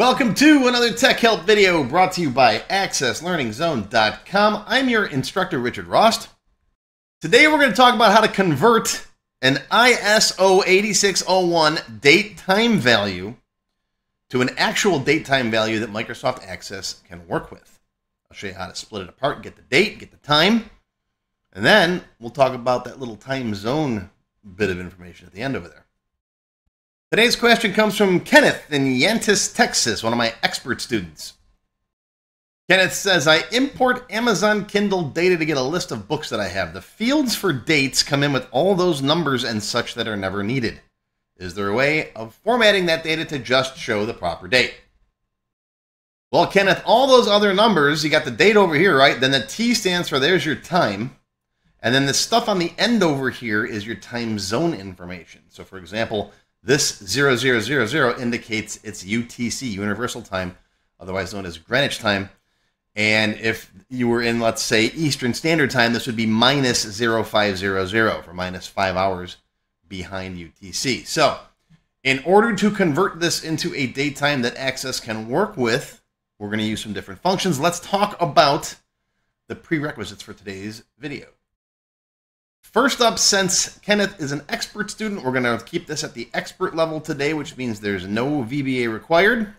Welcome to another Tech Help video brought to you by AccessLearningZone.com. I'm your instructor, Richard Rost. Today we're going to talk about how to convert an ISO 8601 date time value to an actual date time value that Microsoft Access can work with. I'll show you how to split it apart, get the date, get the time, and then we'll talk about that little time zone bit of information at the end over there. Today's question comes from Kenneth in Yantis, Texas, one of my expert students. Kenneth says, I import Amazon Kindle data to get a list of books that I have. The fields for dates come in with all those numbers and such that are never needed. Is there a way of formatting that data to just show the proper date? Well, Kenneth, all those other numbers, you got the date over here, right? Then the T stands for there's your time. And then the stuff on the end over here is your time zone information. So, for example, this 0000 indicates it's UTC, Universal Time, otherwise known as Greenwich Time. And if you were in, let's say, Eastern Standard Time, this would be minus 0500 for minus five hours behind UTC. So, in order to convert this into a date time that Access can work with, we're going to use some different functions. Let's talk about the prerequisites for today's video. First up, since Kenneth is an expert student, we're going to keep this at the expert level today, which means there's no VBA required.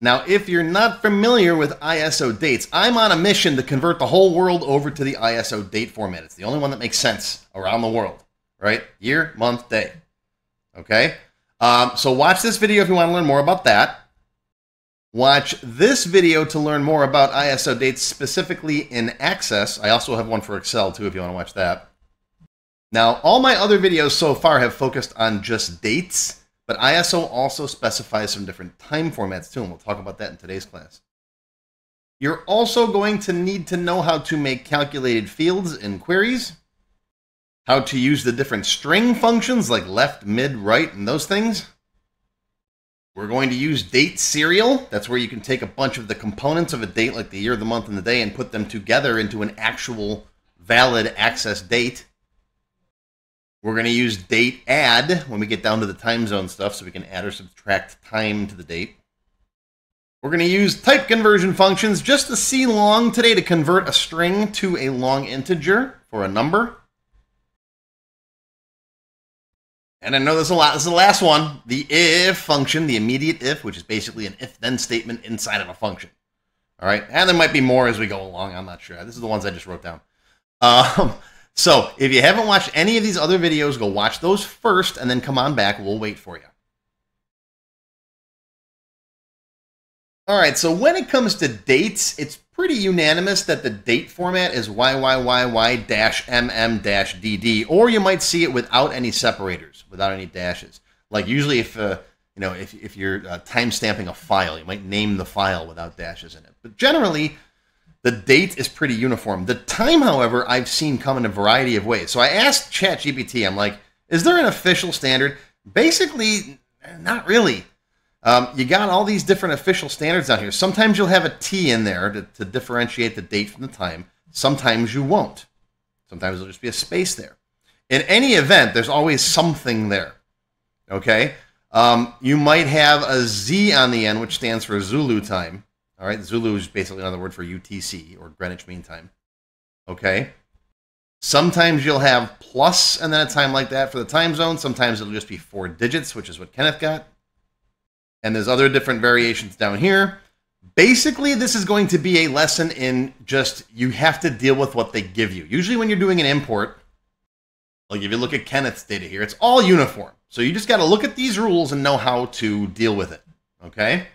Now, if you're not familiar with ISO dates, I'm on a mission to convert the whole world over to the ISO date format. It's the only one that makes sense around the world, right? Year, month, day. Okay? Um, so watch this video if you want to learn more about that. Watch this video to learn more about ISO dates specifically in Access. I also have one for Excel too if you want to watch that. Now, all my other videos so far have focused on just dates, but ISO also specifies some different time formats too, and we'll talk about that in today's class. You're also going to need to know how to make calculated fields in queries, how to use the different string functions like left, mid, right, and those things we're going to use date serial. That's where you can take a bunch of the components of a date, like the year, the month, and the day, and put them together into an actual valid access date. We're going to use date add when we get down to the time zone stuff, so we can add or subtract time to the date. We're going to use type conversion functions just to CLng today to convert a string to a long integer for a number. And I know there's a lot. This is the last one. The if function, the immediate if, which is basically an if-then statement inside of a function. All right. And there might be more as we go along. I'm not sure. This is the ones I just wrote down. Um, so if you haven't watched any of these other videos, go watch those first and then come on back. We'll wait for you. All right. So when it comes to dates, it's pretty unanimous that the date format is YYYY-MM-DD, or you might see it without any separators, without any dashes. Like usually if, uh, you know, if, if you're uh, time stamping a file, you might name the file without dashes in it. But generally, the date is pretty uniform. The time, however, I've seen come in a variety of ways. So I asked ChatGPT, I'm like, is there an official standard? Basically, not really. Um, you got all these different official standards out here. Sometimes you'll have a T in there to, to differentiate the date from the time. Sometimes you won't. Sometimes there'll just be a space there. In any event, there's always something there. Okay? Um, you might have a Z on the end, which stands for Zulu time. All right? Zulu is basically another word for UTC, or Greenwich Mean Time. Okay? Sometimes you'll have plus and then a time like that for the time zone. Sometimes it'll just be four digits, which is what Kenneth got and there's other different variations down here. Basically, this is going to be a lesson in just you have to deal with what they give you. Usually, when you're doing an import, like if you look at Kenneth's data here, it's all uniform. So you just got to look at these rules and know how to deal with it. Okay?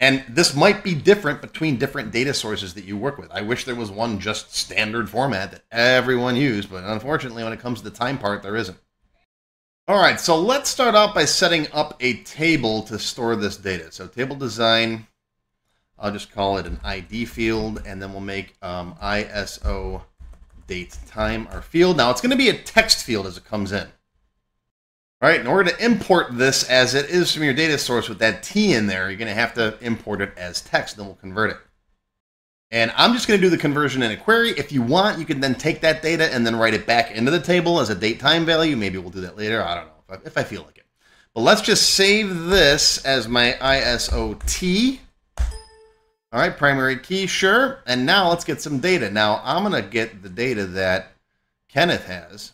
And this might be different between different data sources that you work with. I wish there was one just standard format that everyone used, but unfortunately, when it comes to the time part, there isn't. All right, so let's start out by setting up a table to store this data. So table design, I'll just call it an ID field, and then we'll make um, ISO date time our field. Now it's going to be a text field as it comes in. All right, in order to import this as it is from your data source with that T in there, you're going to have to import it as text, then we'll convert it. And I'm just going to do the conversion in a query. If you want, you can then take that data and then write it back into the table as a date time value. Maybe we'll do that later. I don't know if I, if I feel like it. But let's just save this as my ISOT. All right, primary key, sure. And now let's get some data. Now I'm going to get the data that Kenneth has.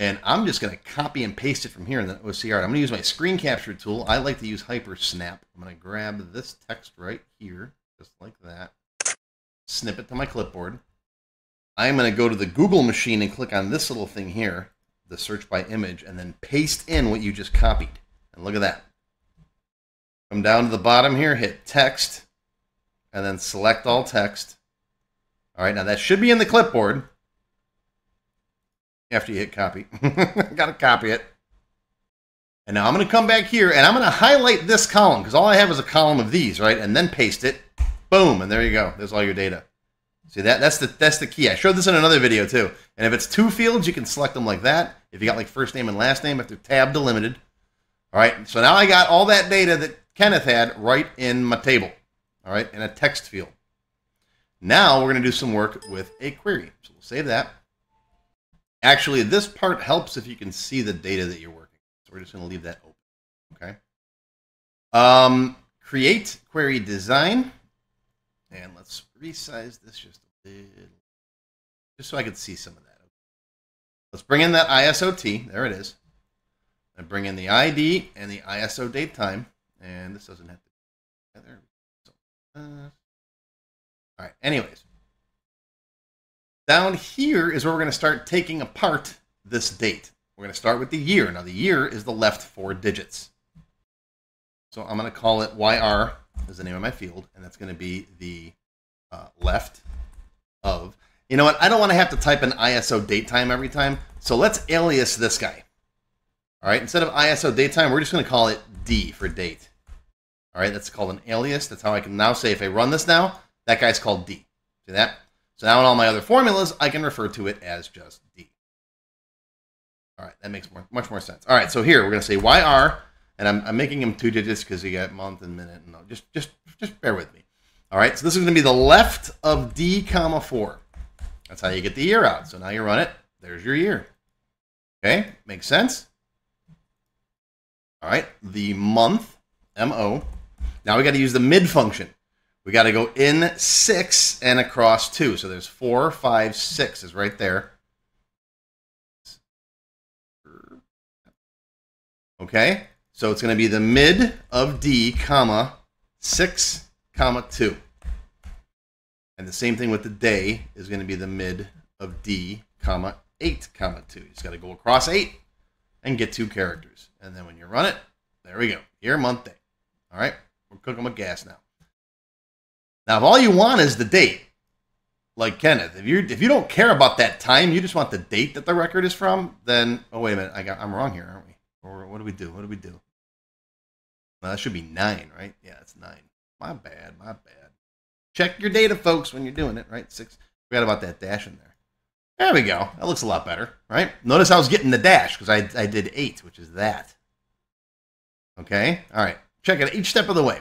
And I'm just going to copy and paste it from here in the OCR. I'm going to use my screen capture tool. I like to use Hypersnap. I'm going to grab this text right here, just like that. Snip it to my clipboard. I'm going to go to the Google machine and click on this little thing here, the search by image, and then paste in what you just copied. And look at that. Come down to the bottom here, hit text, and then select all text. All right, now that should be in the clipboard after you hit copy. Got to copy it. And now I'm going to come back here and I'm going to highlight this column because all I have is a column of these, right? And then paste it. Boom, and there you go. There's all your data. See that? That's the that's the key. I showed this in another video too. And if it's two fields, you can select them like that. If you got like first name and last name, if they're tab delimited. All right. So now I got all that data that Kenneth had right in my table. All right, in a text field. Now we're going to do some work with a query. So we'll save that. Actually, this part helps if you can see the data that you're working. So we're just going to leave that open. Okay. Um, create query design. And let's resize this just a little, just so I could see some of that. Let's bring in that ISOT. There it is. And bring in the ID and the ISO date time. And this doesn't have to. be There. So, uh, all right. Anyways, down here is where we're going to start taking apart this date. We're going to start with the year. Now, the year is the left four digits. So I'm going to call it YR is the name of my field, and that's going to be the uh, left of. You know what? I don't want to have to type an ISO date time every time, so let's alias this guy. All right, instead of ISO date time, we're just going to call it D for date. All right, that's called an alias. That's how I can now say if I run this now, that guy's called D. See that? So now in all my other formulas, I can refer to it as just D. All right, that makes more, much more sense. All right, so here we're going to say YR, and I'm, I'm making them two digits because you got month and minute. And just, just, just bear with me. All right, so this is going to be the left of D comma 4. That's how you get the year out. So now you run it. There's your year. Okay, makes sense? All right, the month, M-O. Now we got to use the mid function. We got to go in six and across two. So there's four, five, six is right there. Okay, so it's going to be the mid of D, comma, six, comma, two. And the same thing with the day is going to be the mid of D, comma, eight, comma, two. You just got to go across eight and get two characters. And then when you run it, there we go. Year, month, day. All right, we're cooking with gas now. Now, if all you want is the date, like Kenneth, if you if you don't care about that time, you just want the date that the record is from, then oh wait a minute, I got I'm wrong here, aren't we? Or what do we do? What do we do? Well, that should be nine, right? Yeah, it's nine. My bad, my bad. Check your data, folks, when you're doing it, right? Six. Forgot about that dash in there. There we go. That looks a lot better, right? Notice I was getting the dash because I, I did eight, which is that. Okay? All right. Check it each step of the way.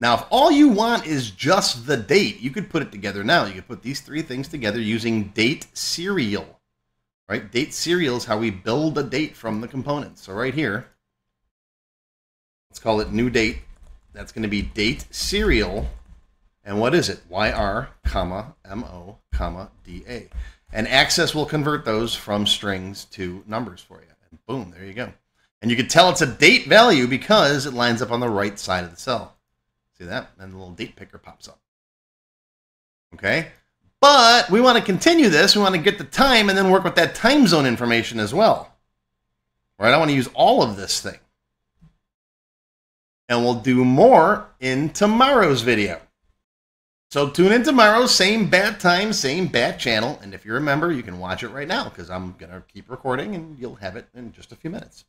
Now, if all you want is just the date, you could put it together now. You could put these three things together using date serial. Right? Date serial is how we build a date from the components. So right here, let's call it new date. That's going to be date serial. And what is it? YR, comma, MO, comma, DA. And Access will convert those from strings to numbers for you. And boom, there you go. And you can tell it's a date value because it lines up on the right side of the cell. See that? And the little date picker pops up. Okay? But we want to continue this. We want to get the time and then work with that time zone information as well. Right? I want to use all of this thing. And we'll do more in tomorrow's video. So tune in tomorrow, same bat time, same bat channel. And if you're a member, you can watch it right now because I'm going to keep recording and you'll have it in just a few minutes.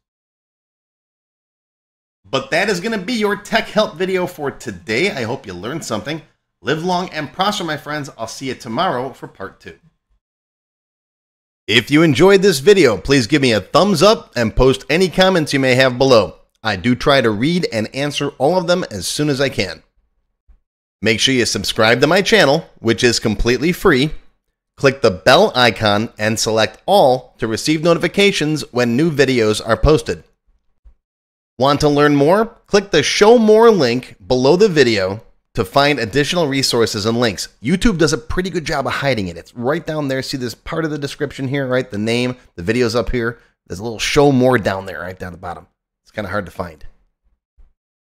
But that is going to be your tech help video for today. I hope you learned something. Live long and prosper, my friends. I'll see you tomorrow for part two. If you enjoyed this video, please give me a thumbs up and post any comments you may have below. I do try to read and answer all of them as soon as I can. Make sure you subscribe to my channel, which is completely free Click the bell icon and select all to receive notifications when new videos are posted. Want to learn more? Click the show more link below the video to find additional resources and links. YouTube does a pretty good job of hiding it. It's right down there. See this part of the description here, right? The name, the video's up here. There's a little show more down there, right down the bottom. It's kind of hard to find.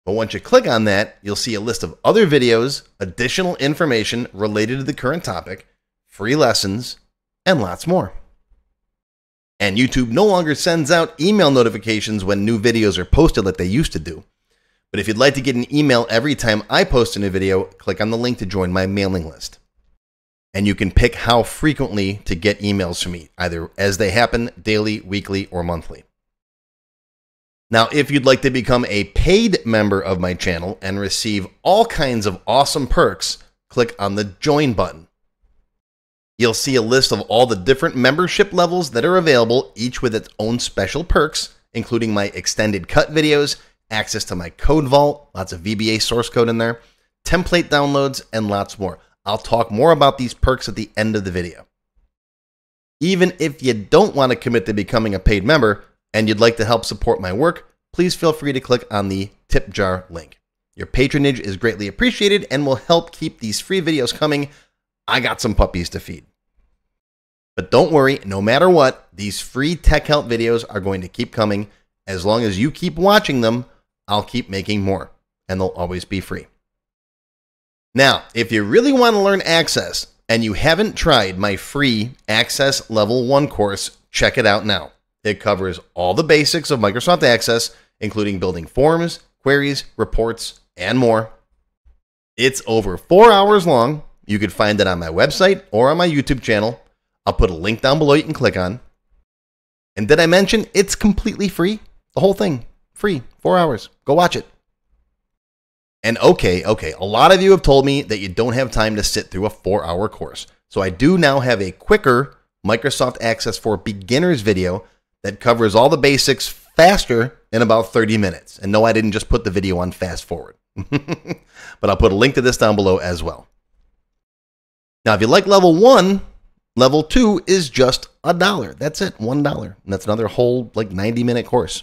But once you click on that, you'll see a list of other videos, additional information related to the current topic, free lessons, and lots more. And YouTube no longer sends out email notifications when new videos are posted like they used to do. But if you'd like to get an email every time I post a new video, click on the link to join my mailing list. And you can pick how frequently to get emails from me, either as they happen daily, weekly, or monthly. Now, if you'd like to become a paid member of my channel and receive all kinds of awesome perks, click on the join button. You'll see a list of all the different membership levels that are available, each with its own special perks, including my extended cut videos, access to my code vault, lots of VBA source code in there, template downloads, and lots more. I'll talk more about these perks at the end of the video. Even if you don't want to commit to becoming a paid member and you'd like to help support my work, please feel free to click on the tip jar link. Your patronage is greatly appreciated and will help keep these free videos coming. I got some puppies to feed. But don't worry, no matter what, these free tech help videos are going to keep coming. As long as you keep watching them, I'll keep making more, and they'll always be free. Now, if you really want to learn Access and you haven't tried my free Access Level 1 course, check it out now. It covers all the basics of Microsoft Access, including building forms, queries, reports, and more. It's over four hours long. You can find it on my website or on my YouTube channel. I'll put a link down below you can click on. And did I mention it's completely free? The whole thing, free, four hours. Go watch it. And okay, okay, a lot of you have told me that you don't have time to sit through a four hour course. So I do now have a quicker Microsoft Access for Beginners video that covers all the basics faster in about 30 minutes. And no, I didn't just put the video on fast forward, but I'll put a link to this down below as well. Now, if you like level one, Level two is just a dollar. That's it, one dollar. And that's another whole like 90 minute course.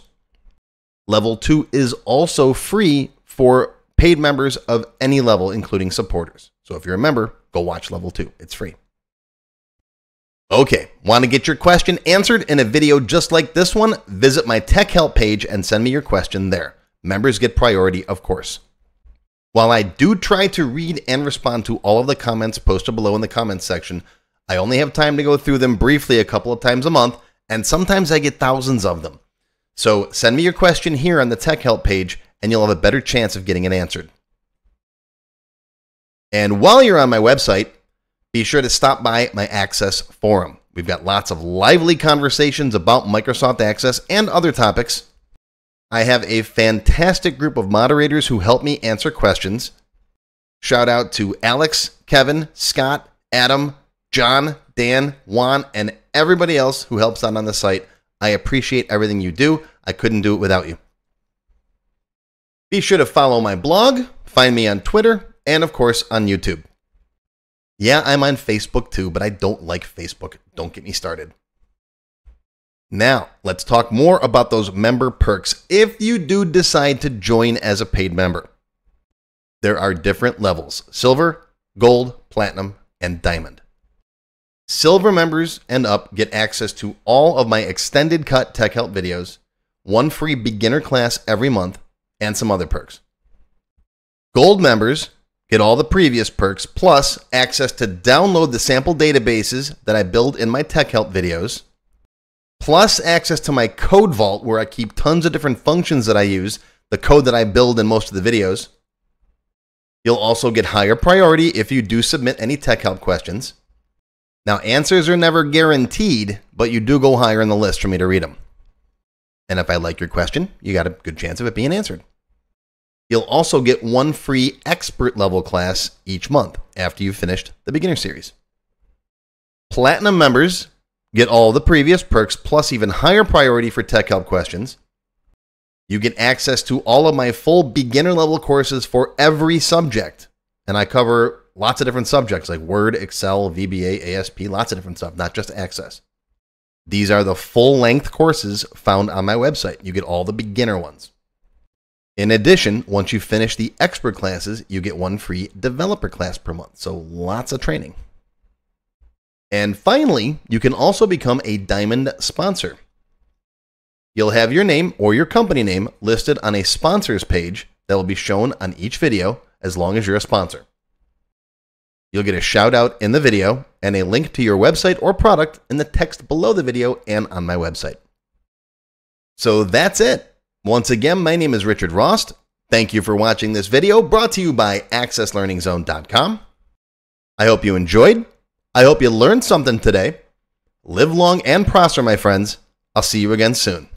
Level two is also free for paid members of any level, including supporters. So if you're a member, go watch level two. It's free. Okay, want to get your question answered in a video just like this one? Visit my tech help page and send me your question there. Members get priority, of course. While I do try to read and respond to all of the comments posted below in the comments section, I only have time to go through them briefly a couple of times a month, and sometimes I get thousands of them. So send me your question here on the Tech Help page, and you'll have a better chance of getting it answered. And while you're on my website, be sure to stop by my Access forum. We've got lots of lively conversations about Microsoft Access and other topics. I have a fantastic group of moderators who help me answer questions. Shout out to Alex, Kevin, Scott, Adam, John, Dan, Juan, and everybody else who helps out on the site. I appreciate everything you do. I couldn't do it without you. Be sure to follow my blog, find me on Twitter, and of course on YouTube. Yeah, I'm on Facebook too, but I don't like Facebook. Don't get me started. Now, let's talk more about those member perks if you do decide to join as a paid member. There are different levels silver, gold, platinum, and diamond. Silver members and up get access to all of my extended cut tech help videos, one free beginner class every month, and some other perks. Gold members get all the previous perks plus access to download the sample databases that I build in my tech help videos, plus access to my code vault where I keep tons of different functions that I use, the code that I build in most of the videos. You'll also get higher priority if you do submit any tech help questions. Now, answers are never guaranteed, but you do go higher in the list for me to read them. And if I like your question, you got a good chance of it being answered. You'll also get one free expert level class each month after you've finished the beginner series. Platinum members get all the previous perks plus even higher priority for tech help questions. You get access to all of my full beginner level courses for every subject, and I cover lots of different subjects like Word, Excel, VBA, ASP, lots of different stuff, not just Access. These are the full length courses found on my website. You get all the beginner ones. In addition, once you finish the expert classes, you get one free developer class per month. So lots of training. And finally, you can also become a diamond sponsor. You'll have your name or your company name listed on a sponsors page that will be shown on each video as long as you're a sponsor. You'll get a shout out in the video and a link to your website or product in the text below the video and on my website. So that's it. Once again, my name is Richard Rost. Thank you for watching this video brought to you by AccessLearningZone.com. I hope you enjoyed. I hope you learned something today. Live long and prosper, my friends. I'll see you again soon.